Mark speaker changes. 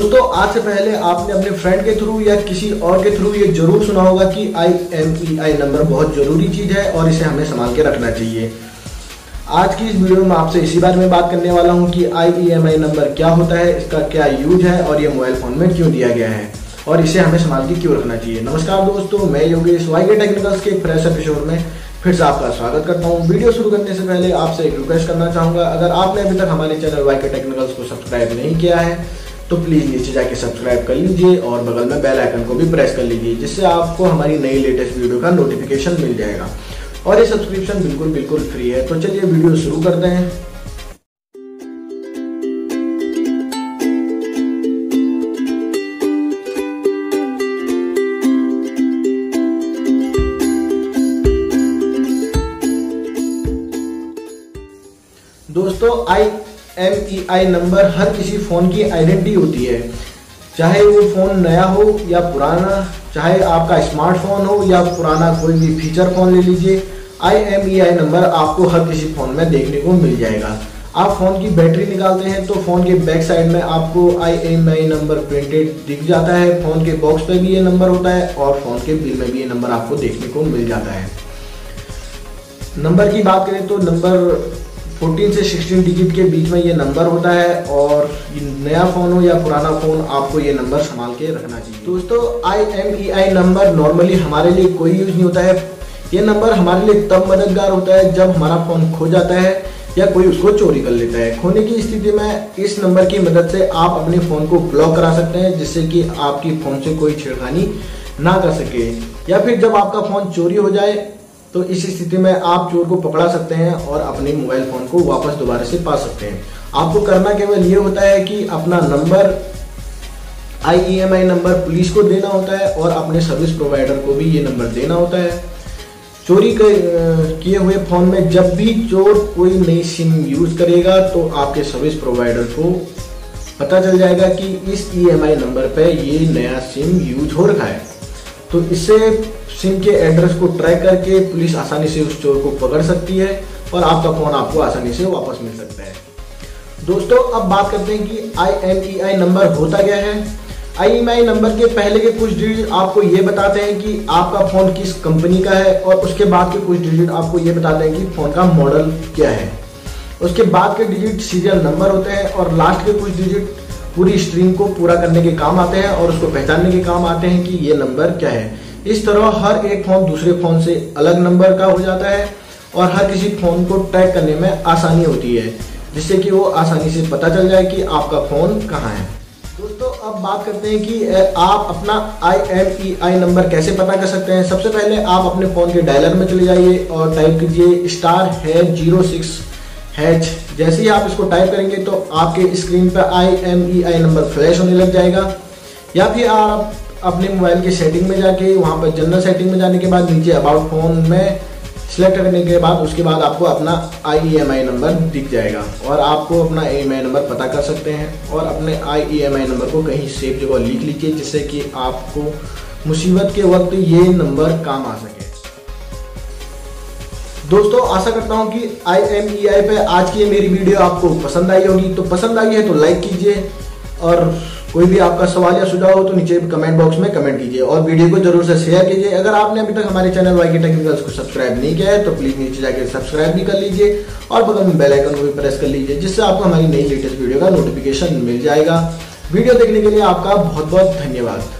Speaker 1: दोस्तों आज से पहले आपने अपने फ्रेंड के थ्रू या किसी और के थ्रू ये ज़रूर सुना होगा कि आई एम ई आई नंबर बहुत ज़रूरी चीज़ है और इसे हमें संभाल के रखना चाहिए। आज की इस वीडियो में आपसे इसी बारे में बात करने वाला हूँ कि आई ई एम आई नंबर क्या होता है, इसका क्या यूज़ है और ये मोबाइल फ़ोन में क्यों दिया गया है और इसे हमें संभाल के क्यों रखना चाहिए। नमस्कार दोस्तों, मैं योगेश वाई के टेक्निकल्स के फ्रेश एपिसोड में फिर से आपका स्वागत करता हूँ। वीडियो शुरू करने से पहले आपसे एक रिक्वेस्ट करना चाहूँगा, अगर आपने अभी तक हमारे चैनल वाई के टेक्निकल्स को सब्सक्राइब नहीं किया है तो प्लीज़ नीचे जाके सब्सक्राइब कर लीजिए और बगल में बेल आइकन को भी प्रेस कर लीजिए, जिससे आपको हमारी नई लेटेस्ट वीडियो का नोटिफिकेशन मिल जाएगा। और ये सब्सक्रिप्शन बिल्कुल बिल्कुल फ्री है। तो चलिए वीडियो शुरू करते हैं। दोस्तों, I M E I number हर किसी फ़ोन की आइडेंटिटी होती है। चाहे वो फ़ोन नया हो या पुराना, चाहे आपका स्मार्टफ़ोन हो या पुराना कोई भी फीचर फ़ोन ले लीजिए आई एम ई आई नंबर आपको हर किसी फ़ोन में देखने को मिल जाएगा। आप फ़ोन की बैटरी निकालते हैं तो फ़ोन के बैक साइड में आपको I M I number printed दिख जाता है। फ़ोन के बॉक्स पे भी ये नंबर होता है और फ़ोन के बिल में भी ये नंबर आपको देखने को मिल जाता है। नंबर की बात करें तो नंबर 14 से 16 डिजिट के बीच में ये नंबर होता है और नया फ़ोन हो या पुराना फ़ोन, आपको ये नंबर संभाल के रखना चाहिए। दोस्तों I M E I number normally हमारे लिए कोई यूज़ नहीं होता है। ये नंबर हमारे लिए तब मददगार होता है जब हमारा फ़ोन खो जाता है या कोई उसको चोरी कर लेता है। खोने की स्थिति में इस नंबर की मदद से आप अपने फ़ोन को ब्लॉक करा सकते हैं, जिससे कि आपकी फ़ोन से कोई छेड़खानी ना कर सके। या फिर जब आपका फ़ोन चोरी हो जाए तो इस स्थिति में आप चोर को पकड़ा सकते हैं और अपने मोबाइल फ़ोन को वापस दोबारा से पा सकते हैं। आपको करना केवल ये होता है कि अपना नंबर आई नंबर पुलिस को देना होता है और अपने सर्विस प्रोवाइडर को भी ये नंबर देना होता है। चोरी किए हुए फ़ोन में जब भी चोर कोई नई सिम यूज़ करेगा तो आपके सर्विस प्रोवाइडर को पता चल जाएगा कि इस ईएमआई नंबर पर ये नया सिम यूज़ हो रखा है। तो इससे सिम के एड्रेस को ट्रैक करके पुलिस आसानी से उस चोर को पकड़ सकती है और आपका फ़ोन आपको आसानी से वापस मिल सकता है। दोस्तों, अब बात करते हैं कि आई एम ई आई नंबर होता क्या है? आई एम आई नंबर के पहले के कुछ डिजिट आपको ये बताते हैं कि आपका फ़ोन किस कंपनी का है और उसके बाद के कुछ डिजिट आपको ये बताते हैं कि फ़ोन का मॉडल क्या है। उसके बाद के डिजिट सीरियल नंबर होते हैं और लास्ट के कुछ डिजिट पूरी स्ट्रीम को पूरा करने के काम आते हैं और उसको पहचानने के काम आते हैं कि ये नंबर क्या है। इस तरह हर एक फ़ोन दूसरे फ़ोन से अलग नंबर का हो जाता है और हर किसी फ़ोन को ट्रैक करने में आसानी होती है, जिससे कि वो आसानी से पता चल जाए कि आपका फ़ोन कहाँ है। दोस्तों, अब बात करते हैं कि आप अपना आई एम ई आई नंबर कैसे पता कर सकते हैं? सबसे पहले आप अपने फ़ोन के डायलर में चले जाइए और टाइप कीजिए स्टार है ज़ीरो सिक्स हैच जैसे ही आप इसको टाइप करेंगे तो आपके स्क्रीन पर I M E I number flash होने लग जाएगा। या फिर आप अपने मोबाइल की सेटिंग में जाके, वहाँ पर जनरल सेटिंग में जाने के बाद नीचे अबाउट फ़ोन में सिलेक्ट करने के बाद उसके बाद आपको अपना आई ई एम आई नंबर दिख जाएगा और आपको अपना ई एम आई नंबर पता कर सकते हैं और अपने आई ई एम आई नंबर को कहीं सेफ़ जगह लिख लीजिए जिससे कि आपको मुसीबत के वक्त ये नंबर काम आ सके। दोस्तों, आशा करता हूँ कि आई एम ई आई पे आज की ये मेरी वीडियो आपको पसंद आई होगी। तो पसंद आई है तो लाइक कीजिए और कोई भी आपका सवाल या सुझाव हो तो नीचे कमेंट बॉक्स में कमेंट कीजिए और वीडियो को ज़रूर से शेयर कीजिए। अगर आपने अभी तक हमारे चैनल वाई के टेक्निकल्स को सब्सक्राइब नहीं किया है तो प्लीज़ नीचे जाकर सब्सक्राइब भी कर लीजिए और बगल में बेल आइकन को भी प्रेस कर लीजिए, जिससे आपको हमारी नई लेटेस्ट वीडियो का नोटिफिकेशन मिल जाएगा। वीडियो देखने के लिए आपका बहुत बहुत धन्यवाद।